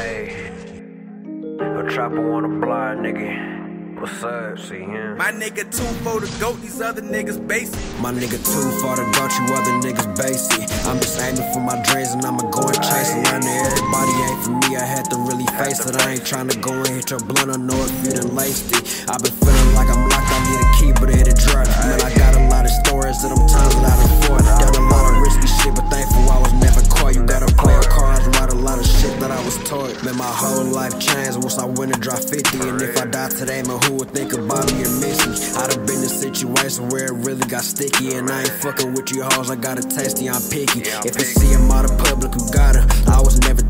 A trapper wanna blind nigga. What's up? See him. My nigga two for the goat, these other niggas basic. My nigga two for the goat, you other niggas basic. I'm just aiming for my dreams and I'ma go and chase it. Learn everybody ain't for me, I had to really face it. I ain't tryna go and hit your blunt, I know if you done laced it. i been feeling like I'm Man, my whole life changed once I went and dropped 50. And if I die today, man, who would think about me and miss me? I done been in situations where it really got sticky. And I ain't fucking with you hoes, I got a tasty, I'm picky. If you see him out of public, who got her? I was never